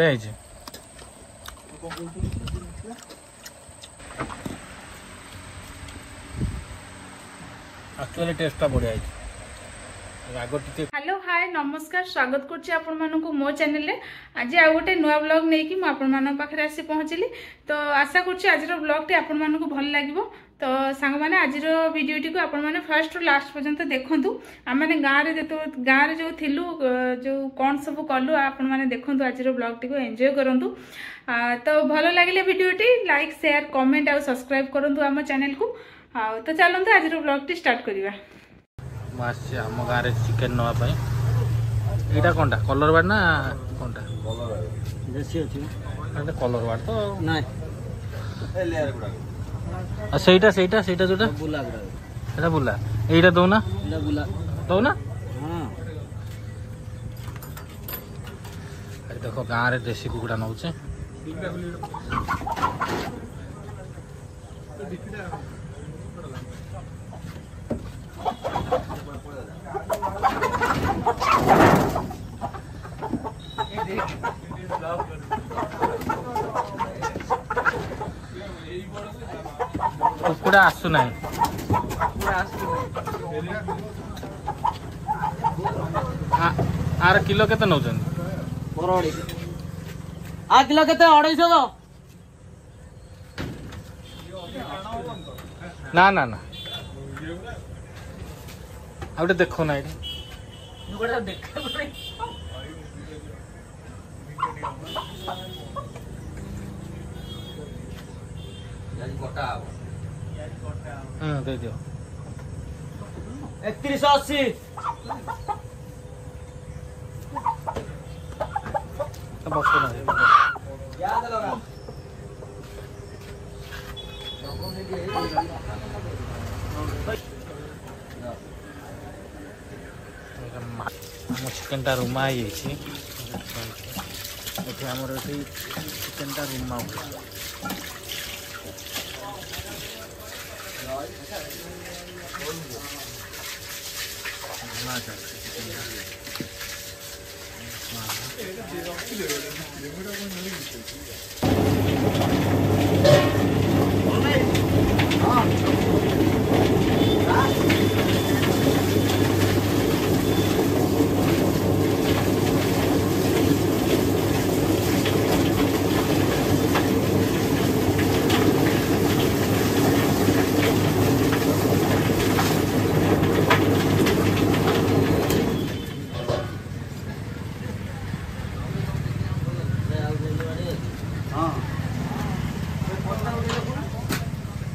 বড়িয়া হয়েছে অ্যাকচুয়ালি টেস্টটা বড়িয়া হয়েছে হ্যালো হাই নমস্কার স্বাগত করছি আপনার মো চ্যানেলে আজ আউ গোটে নয় ব্লগ নেই আপনার পাখে আসি পৌঁছিলি তো আশা করছি আজর ব্লগটি আপনার ভাল লাগবে তো ସାଙ୍ଗମାନେ ଆଜିର ଭିଡ଼ିଓଟିକୁ ଆପଣମାନେ ଫାର୍ଷ୍ଟରୁ ଲାଷ୍ଟ ପର୍ଯ୍ୟନ୍ତ ଦେଖନ୍ତୁ ଆମମାନେ ଗାଁରେ ଯେତେ ଗାଁରେ ଯେଉଁ ଥିଲୁ ଯେଉଁ କ'ଣ ସବୁ କଲୁ ଆପଣମାନେ ଦେଖନ୍ତୁ ଆଜିର ବ୍ଲଗ୍ଟିକୁ ଏନ୍ଜୟ କରନ୍ତୁ ତ ଭଲ ଲାଗିଲେ ଭିଡ଼ିଓଟି ଲାଇକ୍ ସେୟାର କମେଣ୍ଟ ଆଉ ସବସ୍କ୍ରାଇବ୍ କରନ୍ତୁ ଆମ ଚ୍ୟାନେଲକୁ ଆଉ ତ ଚାଲନ୍ତୁ ଆଜିର ବ୍ଲଗ୍ଟି ଷ୍ଟାର୍ଟ କରିବା ମୁଁ ଆସିଛି ଆମ ଗାଁରେ ଚିକେନ୍ ନେବା ପାଇଁ ଏଇଟା କ'ଣଟା କଲର୍ ବାର୍ଡ଼ ନା କ'ଣଟା ଦେଶୀ ଅଛି କଲର୍ ବାର୍ଡ଼ ତ ନାଇଁ ଆଉ ସେଇଟା ସେଇଟା ସେଇଟା ଯେଉଁଟା ବୁଲା ଏଇଟା ବୁଲା ଏଇଟା ଦେଉନା ବୁଲା ଦେଉନା ଦେଖ ଗାଁରେ ଦେଶୀ କୁକୁଡ଼ା ନେଉଛେ କୁକୁଡ଼ା ଆସୁନାହିଁ ଆର କିଲୋ କେତେ ନେଉଛନ୍ତି ଆ କିଲୋ କେତେ ଅଢ଼େଇଶହ ନା ନା ନା ଆଉ ଗୋଟେ ଦେଖୁନା ଏଠି ଦେଖା হুম দিয়ে দিও একত্রিশশো আশি বসো না ଆମ ଚିକେନଟା ରୁମା ହେଇଯାଇଛି ଏଠି ଆମର ସେଇ ଚିକେନଟା ରୁମା ହୁଏ まあ。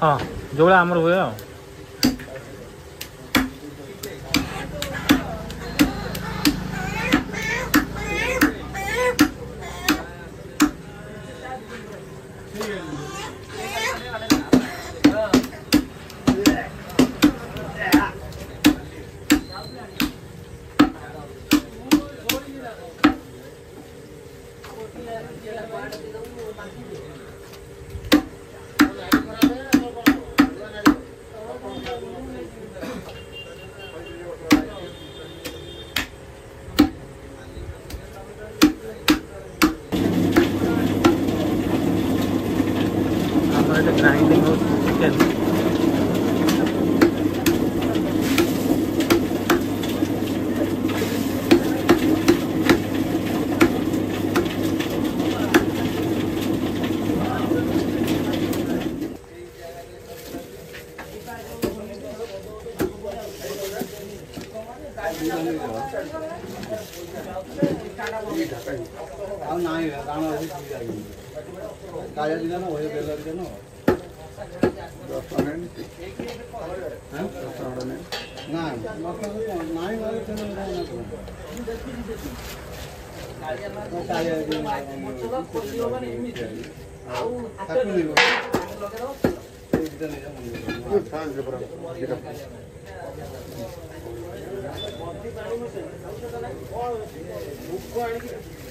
हाँ जोड़ा अमर हुए नाही काय दिला ना वय बेला दिला ना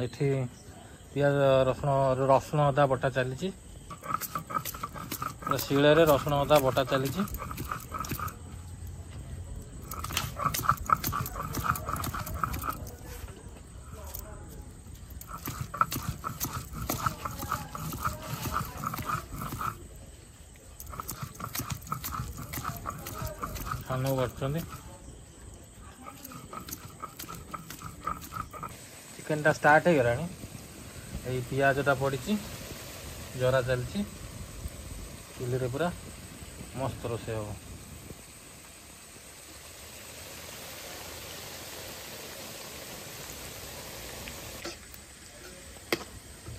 ଏଠି ପିଆଜ ରସୁଣ ରସୁଣ ଅଦା ବଟା ଚାଲିଛି ଶିଳରେ ରସୁଣ ଅଦା ବଟା ଚାଲିଛି ଧନ୍ୟବାଦ କରୁଛନ୍ତି चिकेन टा स्टार्ट हो पिजटा पड़ी जरा चल चूल पूरा मस्त रोष हो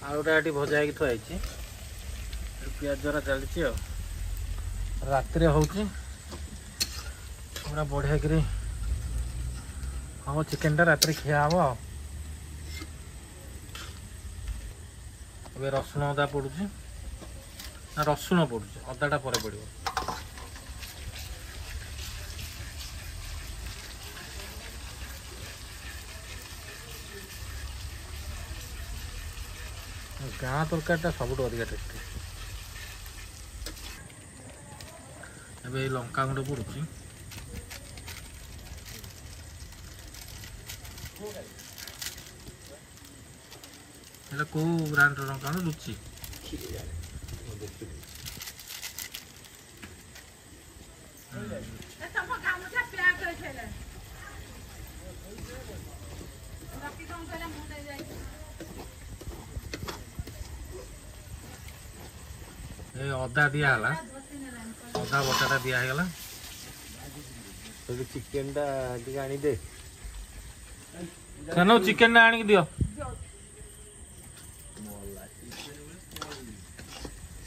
आ भजा है थुआ पिज जरा चल रात हो बढ़िया हाँ चिकेन टा रात खिया हाँ ଏବେ ରସୁଣ ଅଦା ପଡ଼ୁଛି ନା ରସୁଣ ପଡ଼ୁଛି ଅଦାଟା ପରେ ପଡ଼ିବ ଗାଁ ତରକାରୀଟା ସବୁଠୁ ଅଧିକା ଟେଷ୍ଟି ଏବେ ଏଇ ଲଙ୍କା ଗୁଣ୍ଡ ପଡ଼ୁଛି এটা କେଉଁ ବ୍ରାଣ୍ଡର ଲଙ୍କା ଆଣୁ ଲୁଚି ଏ ଅଦା ଦିଆହେଲା ଅଦା ବଟାଟା ଦିଆ ହେଇଗଲା ସେଠି ଚିକେନଟା ଟିକେ ଆଣିଦେ ସେନ ଚିକେନଟା ଆଣିକି ଦିଅ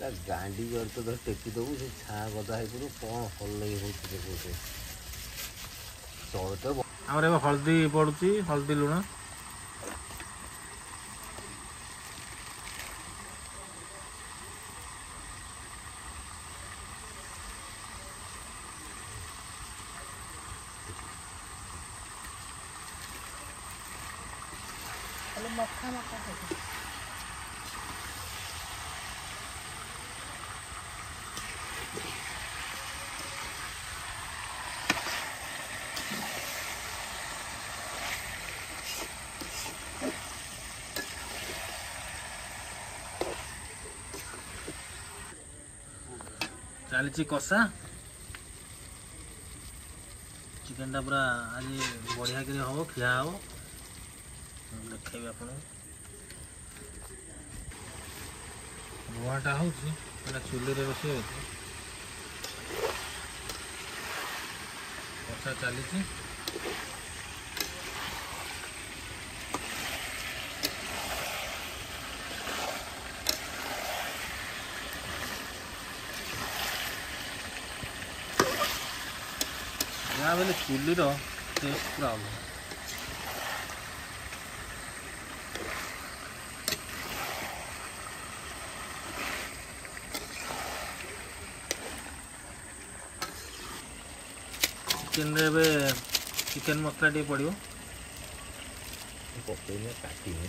ତା ଗାଣ୍ଡି ଗୁଆରେ ତ ଟେକି ଦେବୁ ସେ ଛାଁ ଗଦା ହେଇପଡ଼ିବ କ'ଣ ହଲ ଲାଗି ହେଉଛି ଦେଖୁ ସେ ତଳେ ତ ଆମର ଏବେ ହଳଦୀ ପଡ଼ୁଛି ହଳଦୀ ଲୁଣ कल कसा चिकेन टा पूरा आज बढ़िया कर हम खिया हो देखे आप धुआटा हूँ चूली रस कसा चली ಆಮೇಲೆ ಚುಲ್ಲಿರೋ ಟೇಸ್ಟ್ ಪ್ರಾಬ್ಲಮ್ ଚିକେନ୍ରେ ଏବେ ଚିକେନ୍ ମସଲା ଟିକେ ପଡ଼ିବ ପକେଇନି କାଟିନି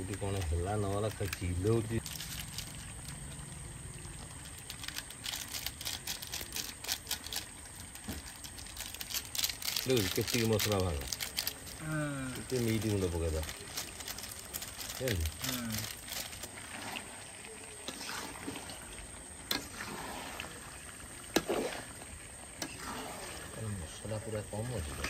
Rudi con la no la cachillo di Dude, che ti mostra va. Ah. Che mi di uno poco da. Vedi? Ah. মশলা পুরো কম হয়েছিল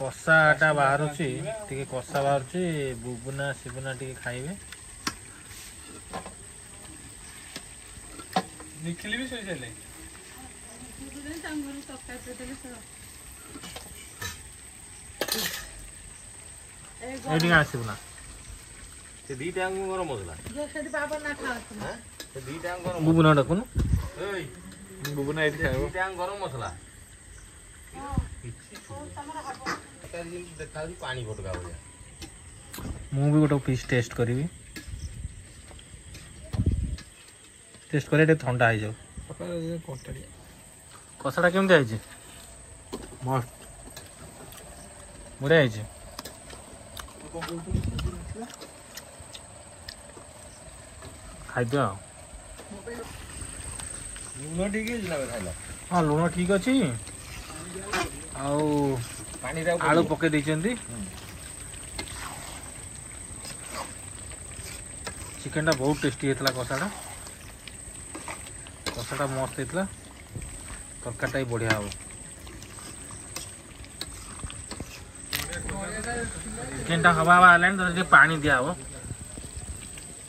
କଷାଟା ବାହାରୁଛି ଟିକେ କଷା ବାହାରୁଛି ବୁବୁନା ଶିବୁନା ଟିକେ ଖାଇବେ ନିଖିଲି ବି ଶୋଇସାରିଲେ ଏଇଠିକି ଆସିବୁ ନା দুইটা আঙ্গুর গরম মশলা হ্যাঁ দুইটা আঙ্গুর গরম বুবুনা ডাকুন এই বুবুনা এটা খাবো দুইটা আঙ্গুর গরম মশলা ପାଣି ଫଟକା ଭଳିଆ ମୁଁ ବି ଗୋଟେ ପିସ୍ ଟେଷ୍ଟ କରିବି ଟେଷ୍ଟ କଲେ ଟିକେ ଥଣ୍ଡା ହେଇଯାଉ କଷାଟା କେମିତି ହେଇଛି ମସ୍ତ ବଢ଼ିଆ ହେଇଛି ଖାଇଦିଅ ଆଉ ଲୁଣ ଠିକ୍ ଅଛି ହଁ ଲୁଣ ଠିକ୍ ଅଛି ଆଉ ଆଳୁ ପକାଇ ଦେଇଛନ୍ତି ଚିକେନଟା ବହୁତ ଟେଷ୍ଟି ହେଇଥିଲା କଷାଟା କଷାଟା ମସ୍ତ ହେଇଥିଲା ତରକାରୀଟା ବି ବଢ଼ିଆ ହେବ ଚିକେନଟା ହେବା ହେବା ହେଲାଣି ତ ଟିକେ ପାଣି ଦିଆହେବ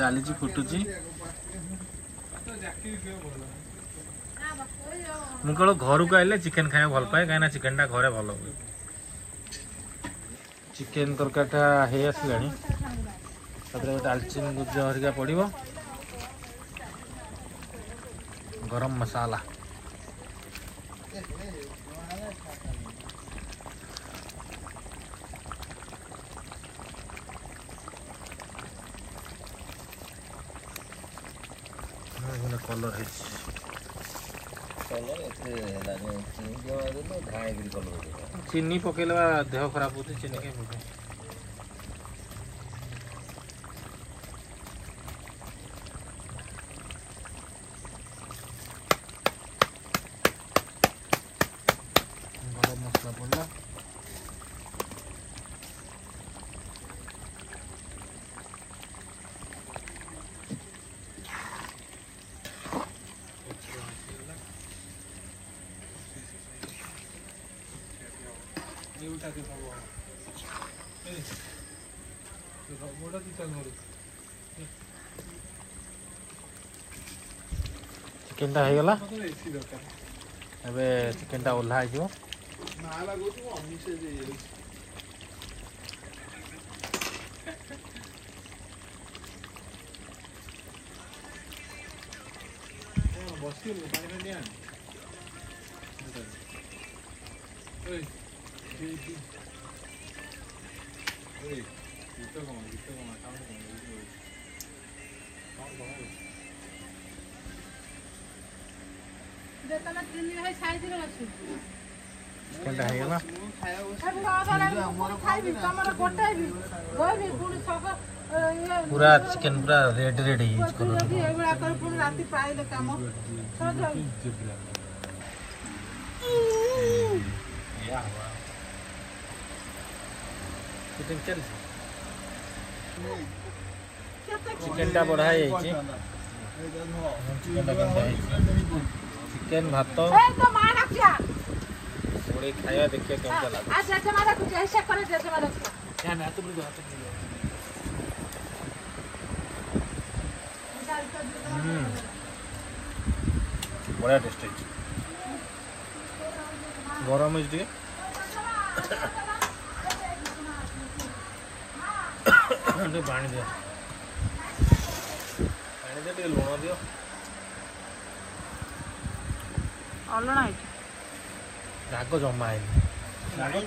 ଚାଲିଛି ଫୁଟୁଛି ମୁଁ କେବଳ ଘରକୁ ଆସିଲେ ଚିକେନ୍ ଖାଇବାକୁ ଭଲ ପାଏ କାହିଁକିନା ଚିକେନ୍ଟା ଘରେ ଭଲ ହୁଏ ଚିକେନ୍ ତରକାରୀଟା ହେଇ ଆସିଲାଣି ତାପରେ ଡାଲଚିନି ଗୁଜ ହରିକା ପଡ଼ିବ ଗରମ ମସଲା কলর হয়েছে ଚିନି ପକେଇଲେ ବା ଦେହ ଖରାପ ହେଉଛି ଚିନି କାଇଁ ପକେଇ ଚିକେନଟା ହେଇଗଲା ଏବେ ଚିକେନଟା ଓହ୍ଲା ହେଇଯିବ ବସିଗଲୁ ପାଣି ଫାଣି ଆଣ Hey. Hey. Hey. 뜨거워, 뜨거워, 따뜻해, 이거. কোনটা হয়ে গেল পুরা চিকেন পুরা রেড রেড হয়ে গেছে কোন রাতে প্রায় কাম চিকেন চালিশ চিকেনটা বড়া হয়েছে চিকেন ভাত খাইয়া দেখে কেমন হ্যাঁ, হ্যাঁ, হ্যাঁ, বড়া টেস্ট হয়েছে গরম হয়েছে ଟିକେ ପାଣି ଦିଅ ପାଣି ଦିଅ ଟିକେ ଲୁଣ ଦିଅ ରାଗ ଜମା ହେଇନି କମ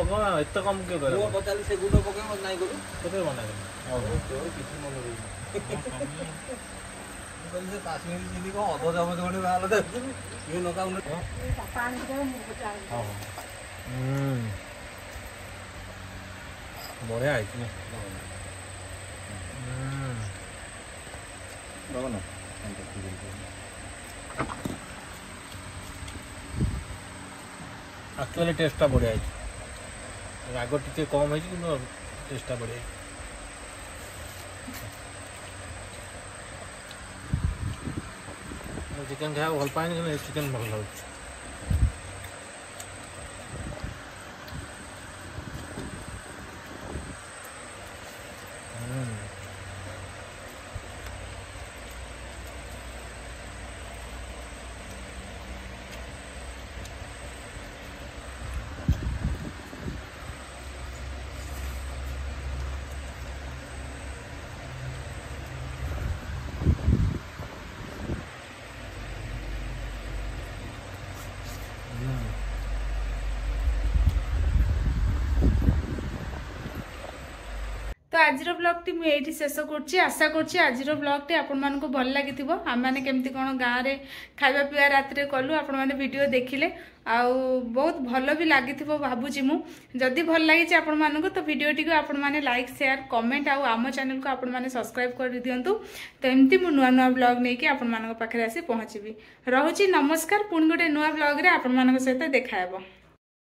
ପକାଉ ଏତେ କମ କିଏ କହିଲ ପଚାରିଲି ସେ ଗୁଡ ପକେଇବ ନାଇଁ କହିଲି ବନାଇ କିଛି ମନେ ରହିବ କାଶ୍ମୀର ଚିଲିକୁ ଅଧ ଚାମଚ ଖଣ୍ଡେ ବାହାର ଦେଖୁଛନ୍ତି ଇଏ ଲଙ୍କା ଗୁଣ୍ଡ ବଢ଼ିଆ ହେଇଛି ରବନା ଆକ୍ଚୁଆଲି ଟେଷ୍ଟଟା ବଢ଼ିଆ ହେଇଛି ରାଗ ଟିକେ କମ୍ ହେଇଛି କିନ୍ତୁ ଟେଷ୍ଟଟା ବଢ଼ିଆ ହେଇଛି चिकेन खाया भल हल पाएंगे ना चिकन আজর ব্লগটি মু এইটি শেষ করছি আশা করছি আজর ব্লগটি আপনার ভাল লাগি আমি কমিটি কোণ গাঁরে খাইবা পিবা রাতে কলু আপনার ভিডিও দেখলে আউ বহুত ভাল বি লাগি ভাবুছি মু যদি ভাল লাগিছে আপনার তো ভিডিওটি আপনার লাইক সেয়ার কমেন্ট আম চ্যানেল আপনার সবসক্রাইব করে দিও তো এমতি মু নূয়া নূয়া ব্লগ নিয়ে আপনার পাখে আসি পৌঁছবি রয়েছে নমস্কার পুঁ গোটে নূয়া ব্লগ্রে আপনার সহ দেখা হব